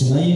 начинаем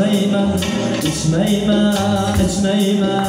まいまいちまいまいちまいま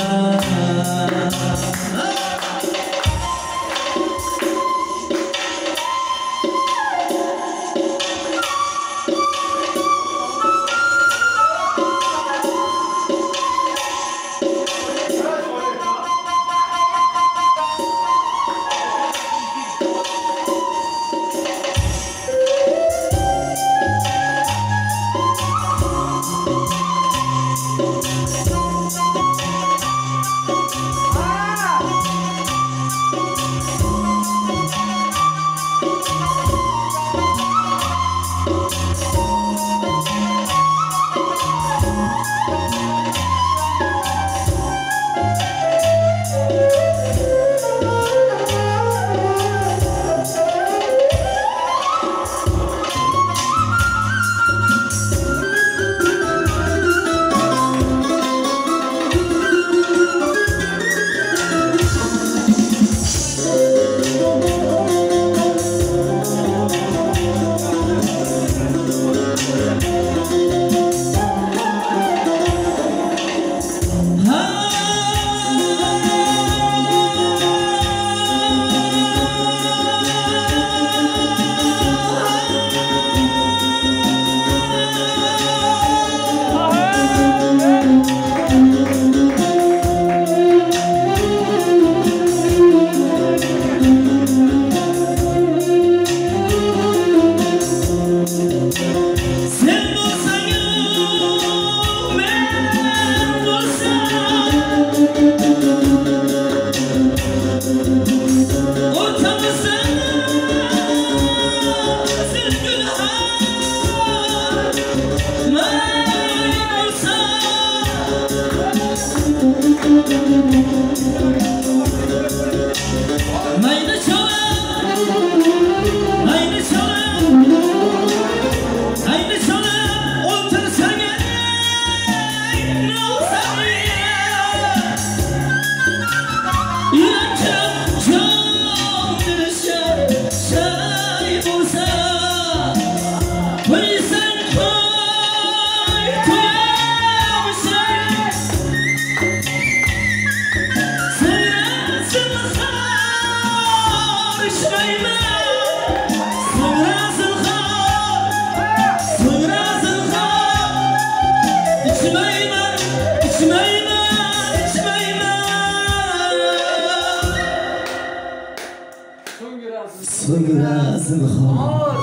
zahar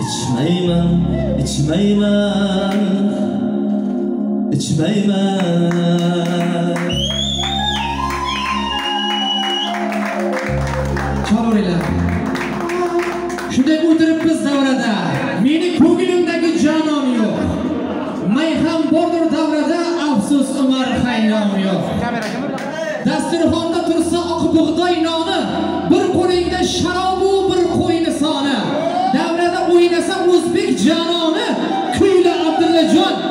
ichmayman ichmayman ichmayman cholaveringlar shunday o'tiribmiz davrada. Meni ko'nglimdagi jonon yo'q. May ham davrada afsus umar hayron yo'q. Dasturxonda tursa oq bug'doy noni bir qo'lingda sharobu janona kuyla abdullajon.